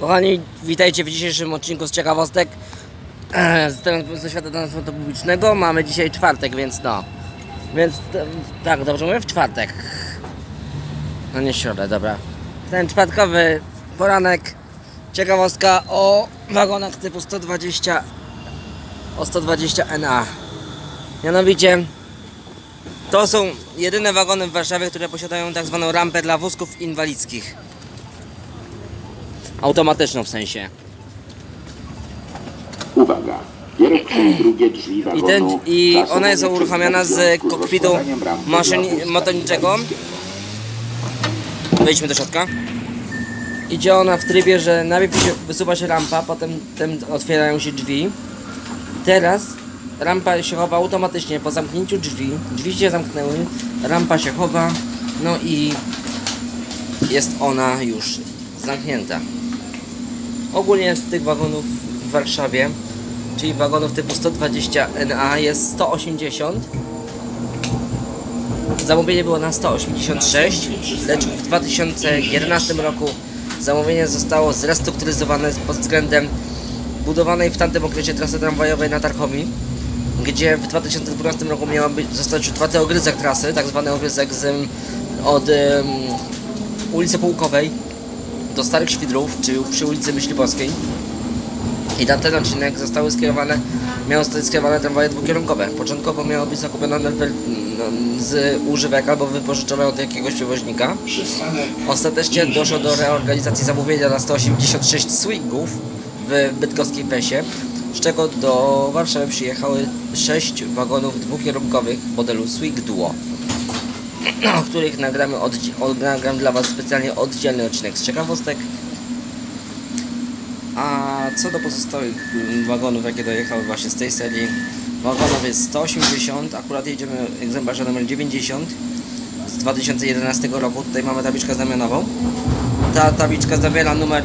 Kochani, witajcie w dzisiejszym odcinku z ciekawostek e, z ze świata transportu publicznego. Mamy dzisiaj czwartek, więc no. Więc tak, dobrze mówię? W czwartek. No nie środę, dobra. Ten czwartkowy poranek. Ciekawostka o wagonach typu 120 o 120 NA. Mianowicie to są jedyne wagony w Warszawie, które posiadają tak zwaną rampę dla wózków inwalidzkich. Automatyczną w sensie. Uwaga! Pierwsze i drugie drzwi I, wagonu ten, i zasobą one są uruchamiane z kokpitu maszyni, motorniczego. Wejdźmy do środka. Idzie ona w trybie, że najpierw się wysuwa się rampa, potem otwierają się drzwi. Teraz rampa się chowa automatycznie po zamknięciu drzwi. Drzwi się zamknęły, rampa się chowa, no i jest ona już zamknięta. Ogólnie tych wagonów w Warszawie, czyli wagonów typu 120 NA jest 180. Zamówienie było na 186, lecz w 2011 roku zamówienie zostało zrestrukturyzowane pod względem budowanej w tamtym okresie trasy tramwajowej na Tarchomi, gdzie w 2012 roku miał być, zostać czwarty ogryzek trasy, tak zwany ogryzek z, od em, ulicy Pułkowej do Starych Świdrów, czy przy ulicy Myśli Boskiej. I na ten odcinek zostały skierowane, miały zostać skierowane tramwaje dwukierunkowe. Początkowo miało być zakupione no, z używek albo wypożyczone od jakiegoś przewoźnika. Ostatecznie doszło do reorganizacji zamówienia na 186 swingów w bydgoskiej Pesie, z czego do Warszawy przyjechały 6 wagonów dwukierunkowych modelu Swing Duo o których nagramy, od, nagram dla Was specjalnie oddzielny odcinek z ciekawostek. A co do pozostałych mm, wagonów, jakie dojechały właśnie z tej serii, wagonów jest 180, akurat jedziemy egzemplarza numer 90 z 2011 roku, tutaj mamy tabliczkę znamionową. Ta tabliczka zawiera numer,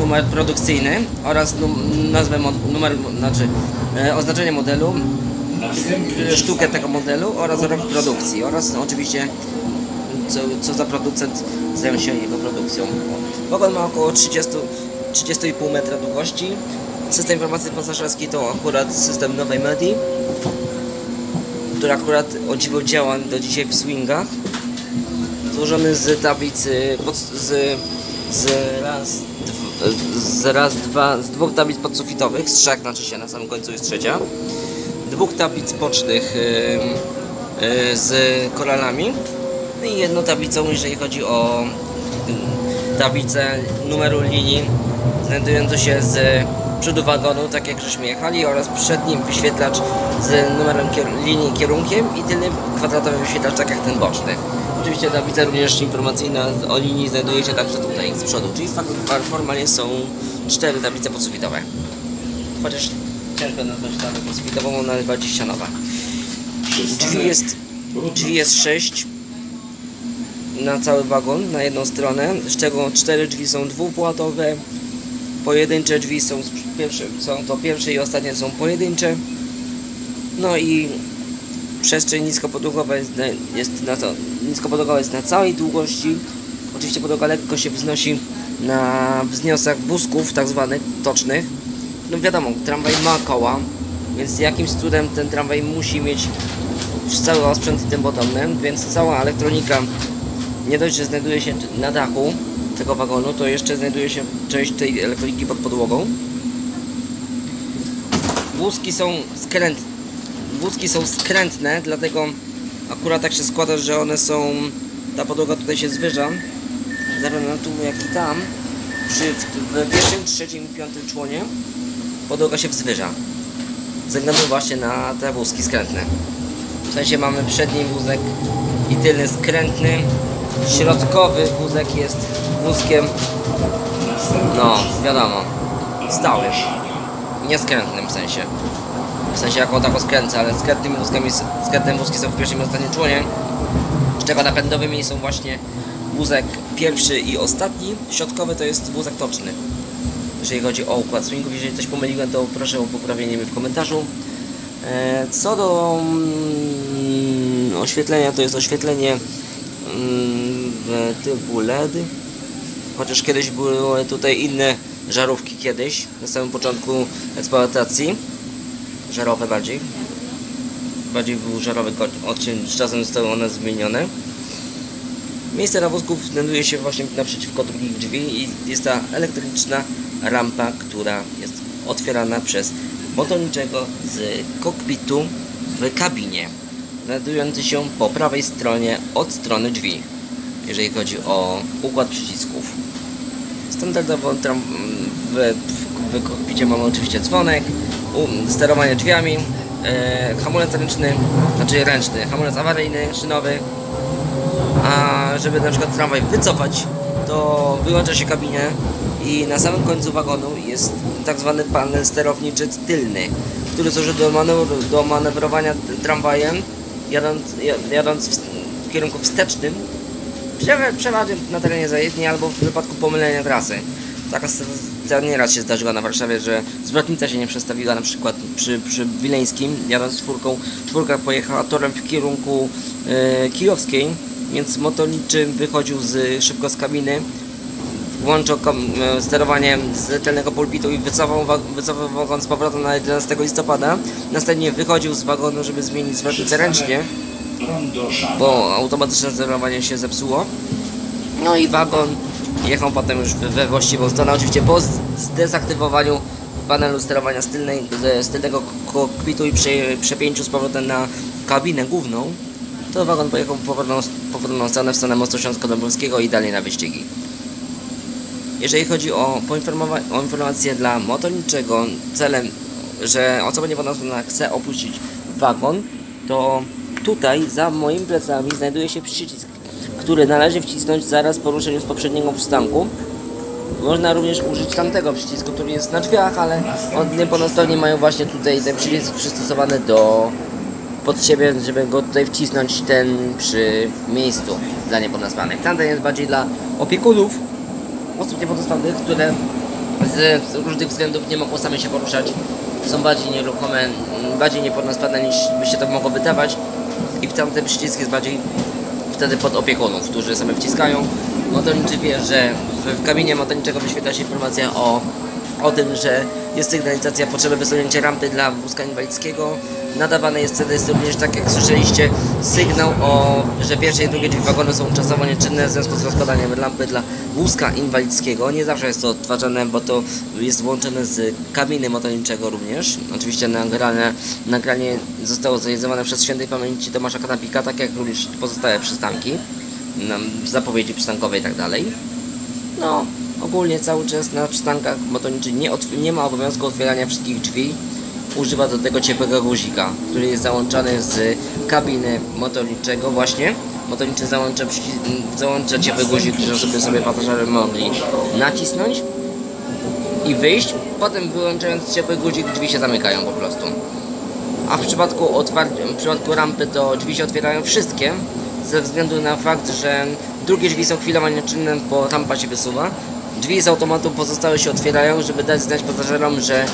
numer produkcyjny oraz num, nazwę, numer, znaczy e, oznaczenie modelu, sztukę tego modelu oraz rok produkcji oraz oczywiście co, co za producent zajął się jego produkcją. Wagon ma około 30 30,5 metra długości. System informacji pasażerskiej to akurat system nowej Medi, który akurat o dziwo działa do dzisiaj w swingach. Złożony z tablicy, pod, z, z raz, dw, z raz, dwa, z dwóch tablic podsufitowych, z trzech, znaczy się na samym końcu jest trzecia, dwóch tablic bocznych yy, z koralami no i jedną tablicą, jeżeli chodzi o tablicę numeru linii znajdującą się z przodu wagonu, tak jak żeśmy jechali oraz przed nim wyświetlacz z numerem kier linii kierunkiem i tylny kwadratowy wyświetlacz, tak jak ten boczny. Oczywiście tablica również informacyjna o linii znajduje się także tutaj z przodu, czyli formalnie są cztery tablice podsufitowe. Chociaż ciężko nazwać tablicę podsufitową, ona jest bardziej ścianowa. Drzwi jest, drzwi jest sześć na cały wagon, na jedną stronę, z czego cztery drzwi są dwupłatowe, pojedyncze drzwi są, pierwsze, są to pierwsze i ostatnie są pojedyncze. No i przestrzeń niskopodłogowa jest, na- jest na to, niskopodłogowa jest na całej długości. Oczywiście podłoga lekko się wznosi na wzniosach wózków tak zwanych tocznych. No wiadomo, tramwaj ma koła, więc jakimś cudem ten tramwaj musi mieć cały osprzęt i tym podobne, więc cała elektronika nie dość, że znajduje się na dachu tego wagonu, to jeszcze znajduje się część tej elektroniki pod podłogą. Wózki są skręt... Wózki są skrętne, dlatego akurat tak się składa, że one są... Ta podłoga tutaj się zwyża, zarówno tu jak i tam. Przy, w pierwszym, trzecim piątym członie podłoga się wzwyża. Ze względu właśnie na te wózki skrętne. W sensie mamy przedni wózek i tylny skrętny. Środkowy wózek jest wózkiem, no wiadomo, stałym. Nieskrętnym w sensie. W sensie jako tako skręca, ale skrętnymi wózkami, skrętne wózki są w pierwszym i ostatnim członie. Z czego napędowymi są właśnie wózek pierwszy i ostatni. Środkowy to jest wózek toczny. Jeżeli chodzi o układ swingów, jeżeli coś pomyliłem, to proszę o poprawienie mnie w komentarzu. E, Co do mm, oświetlenia, to jest oświetlenie mm, w typu LED. Chociaż kiedyś były tutaj inne żarówki kiedyś, na samym początku eksploatacji. Żarowe bardziej. Bardziej był żarowy odcień, z czasem zostały one zmienione. Miejsce na wózków znajduje się właśnie naprzeciwko drugich drzwi i jest ta elektryczna rampa, która jest otwierana przez motorniczego z kokpitu w kabinie, znajdujący się po prawej stronie od strony drzwi, jeżeli chodzi o układ przycisków. Standardowo w, w, w kokpicie mamy oczywiście dzwonek, sterowanie drzwiami, e, hamulec ręczny, znaczy ręczny, hamulec awaryjny, szynowy, a żeby na przykład tramwaj wycofać, to wyłącza się kabinę i na samym końcu wagonu jest tak zwany panel sterowniczy tylny, który służy do, manewr- do manewrowania tramwajem jadąc, ja- jadąc w, w kierunku wstecznym, prze- przeważnie na terenie zajezdni albo w wypadku pomylenia trasy. Taka sytuacja nieraz się zdarzyła na Warszawie, że zwrotnica się nie przestawiła na przykład przy, przy Wileńskim, jadąc czwórką, czwórka pojechała torem w kierunku e, kijowskiej, więc motorniczy wychodził z, szybko z kabiny, włączył e, sterowanie z tylnego pulpitu i wycofał, wycofał wagon z powrotem na 11 listopada. Następnie wychodził z wagonu, żeby zmienić zwrotnicę ręcznie, bo automatyczne sterowanie się zepsuło. No i wagon jechał potem już we- właściwą stronę, oczywiście po zdezaktywowaniu panelu sterowania z, tylnej, z- tylnego kokpitu i prze, przepięciu z powrotem na kabinę główną, to wagon pojechał powrotną, stronę w stronę mostu Śląsko-Dąbrowskiego i dalej na wyścigi. Jeżeli chodzi o, o informację dla motorniczego celem, że osoba niepełnosprawna chce opuścić wagon, to tutaj za moimi plecami znajduje się przycisk, który należy wcisnąć zaraz po ruszeniu z poprzedniego przystanku. Można również użyć tamtego przycisku, który jest na drzwiach, ale od niepełnosprawni mają właśnie tutaj ten przycisk przystosowany do pod siebie, żeby go tutaj wcisnąć ten przy miejscu dla niepełnosprawnych. Tamten jest bardziej dla opiekunów osób niepełnosprawnych, które z różnych względów nie mogą same się poruszać, są bardziej nieruchome, bardziej niepełnosprawne niż by się to mogło wydawać i w tamten przycisk jest bardziej wtedy pod opiekunów, którzy sobie wciskają. Motorniczy wie, że w, kabinie motorniczego wyświetla się informacja o, o tym, że jest sygnalizacja potrzeby wysunięcia rampy dla wózka inwalidzkiego. Nadawany jest wtedy również, tak jak słyszeliście, sygnał o, że pierwsze i drugie drzwi wagonu są czasowo nieczynne w związku z rozkładaniem lampy dla wózka inwalidzkiego. Nie zawsze jest to odtwarzane, bo to jest włączone z kabiny motorniczego również. Oczywiście nagrane, nagranie zostało zrealizowane przez świętej pamięci Tomasza Kanapika, tak jak również pozostałe przystanki, zapowiedzi przystankowe i tak. No, ogólnie cały czas na przystankach motorniczy nie, nie ma obowiązku otwierania wszystkich drzwi. Używa do tego ciepłego guzika, który jest załączany z kabiny motorniczego właśnie. Motorniczy załącza, załącza ciepły guzik, żeby sobie pasażerowie mogli nacisnąć i wyjść. Potem wyłączając ciepły guzik drzwi się zamykają po prostu. A w przypadku, w przypadku rampy to drzwi się otwierają wszystkie ze względu na fakt, że drugie drzwi są chwilowo nieczynne, bo rampa się wysuwa. Drzwi z automatu pozostałe się otwierają, żeby dać znać pasażerom, że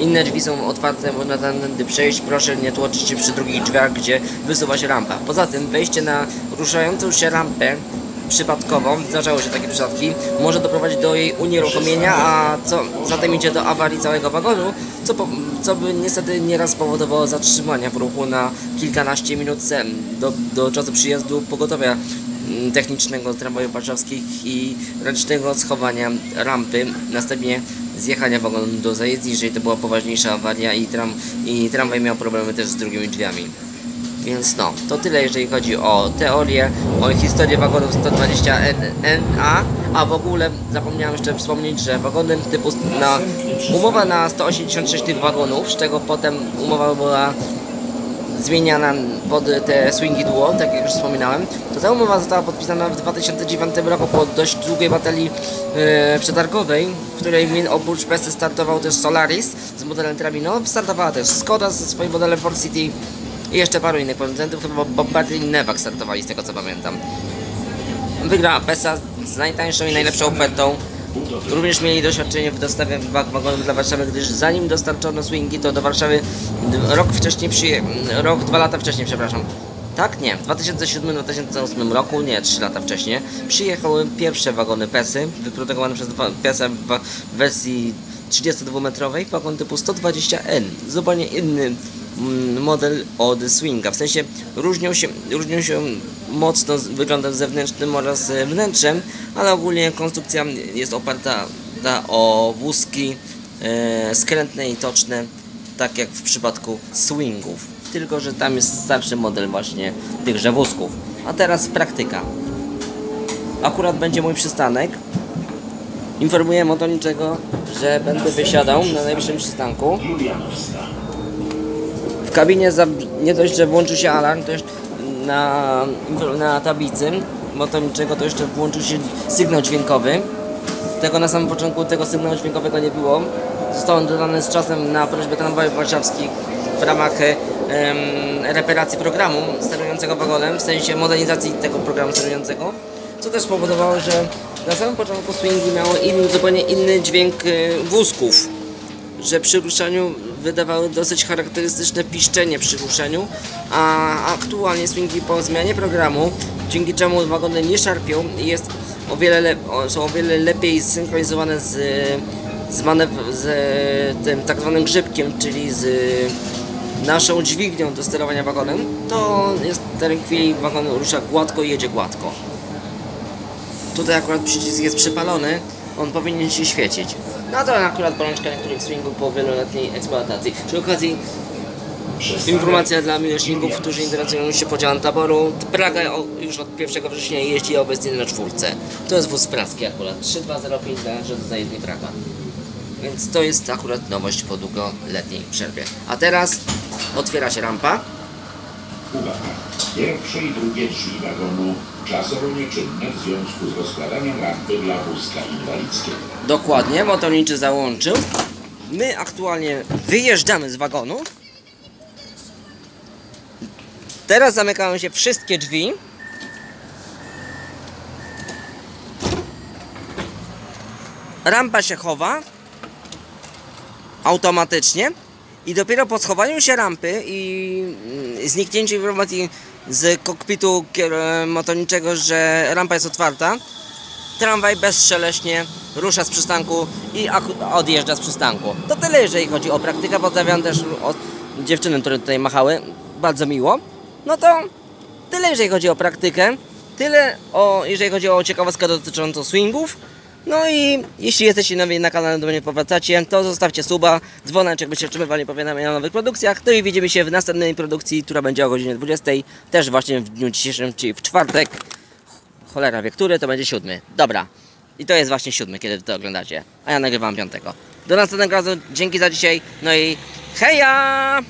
inne drzwi są otwarte, można tędy przejść. Proszę nie tłoczyć się przy drugich drzwiach, gdzie wysuwa się rampa. Poza tym wejście na ruszającą się rampę przypadkową, zdarzały się takie przypadki, może doprowadzić do jej unieruchomienia, a co zatem idzie do awarii całego wagonu, co, po, co by niestety nieraz spowodowało zatrzymania w ruchu na kilkanaście minut do, do czasu przyjazdu pogotowia mm, technicznego z tramwaju warszawskich i ręcznego schowania rampy, następnie zjechania wagonu do zajezdni, jeżeli to była poważniejsza awaria i, tram, i tramwaj miał problemy też z drugimi drzwiami. Więc no, to tyle jeżeli chodzi o teorię, o historię wagonów 120 NA, a w ogóle zapomniałem jeszcze wspomnieć, że wagony typu na umowa na 186 tych wagonów, z czego potem umowa była zmieniana pod te swingi duo, tak jak już wspominałem, to ta umowa została podpisana w 2009 roku po dość długiej batalii e, przetargowej, w której oprócz Pesy startował też Solaris z modelem Trabino, startowała też Skoda ze swoim modelem Ford City i jeszcze paru innych producentów, chyba Bombardier i Nevak startowali z tego co pamiętam. Wygrała PESA z najtańszą i najlepszą ofertą. Również mieli doświadczenie w dostawie wag- wagonów dla Warszawy, gdyż zanim dostarczono swingi, to do Warszawy rok wcześniej przyje... rok, dwa lata wcześniej, przepraszam. Tak? Nie. W 2007-2008 roku, nie, 3 lata wcześniej, przyjechały pierwsze wagony PESy, wyprodukowane przez PESA w wersji 32-metrowej, wagon typu 120N. Zupełnie inny model od Swinga. W sensie różnią się, różnią się mocno wyglądem zewnętrznym oraz wnętrzem, ale ogólnie konstrukcja jest oparta o wózki e, skrętne i toczne, tak jak w przypadku swingów. Tylko, że tam jest starszy model właśnie tychże wózków. A teraz praktyka. Akurat będzie mój przystanek. Informuję motoniczego, że będę wysiadał na najbliższym przystanku. W kabinie nie dość, że włączył się alarm, to jeszcze na, na tablicy motoniczego to jeszcze włączył się sygnał dźwiękowy. Tego na samym początku tego sygnału dźwiękowego nie było. Został on dodany z czasem na prośbę tramwajów warszawskich w ramach em, reparacji programu sterującego wagonem, w sensie modernizacji tego programu sterującego, co też spowodowało, że na samym początku swingi miały inny, zupełnie inny dźwięk e, wózków, że przy ruszaniu wydawały dosyć charakterystyczne piszczenie przy ruszeniu, a aktualnie swingi po zmianie programu, dzięki czemu wagony nie szarpią i o wiele są o wiele lepiej zsynchronizowane z, z, z tym tak zwanym grzybkiem, czyli z naszą dźwignią do sterowania wagonem, to jest w tej chwili wagon rusza gładko i jedzie gładko. Tutaj akurat przycisk jest przypalony, on powinien się świecić. No to akurat bolączka niektórych swingów po wieloletniej eksploatacji. Przy okazji informacja dla miłośników, którzy interesują się podziałem taboru. Praga już od 1 września jeździ obecnie na czwórce. To jest wóz praski akurat. 3205 dla że dostaje z Praga. Więc to jest akurat nowość po długoletniej przerwie. A teraz otwiera się rampa. Uwaga! Pierwsze i drugie drzwi wagonu czasowo nieczynne w związku z rozkładaniem rampy dla wózka inwalidzkiego. Dokładnie, motorniczy załączył. My aktualnie wyjeżdżamy z wagonu. Teraz zamykają się wszystkie drzwi. Rampa się chowa automatycznie i dopiero po schowaniu się rampy i mm, zniknięciu informacji z kokpitu motorniczego, że rampa jest otwarta, tramwaj bezszeleśnie rusza z przystanku i odjeżdża z przystanku. To tyle, jeżeli chodzi o praktykę. Pozdrawiam też od dziewczyny, które tutaj machały. Bardzo miło. No to tyle, jeżeli chodzi o praktykę. Tyle, o, jeżeli chodzi o ciekawostkę dotyczącą swingów. No i jeśli jesteście nowi na kanale, do mnie powracacie, to zostawcie suba, dzwoneczek, byście otrzymywali powiadamiania o nowych produkcjach. No i widzimy się w następnej produkcji, która będzie o godzinie 20. Też właśnie w dniu dzisiejszym, czyli w czwartek. Cholera wie, który to będzie siódmy. Dobra. I to jest właśnie siódmy, kiedy to oglądacie. A ja nagrywam piątego. Do następnego razu. Dzięki za dzisiaj. No i heja!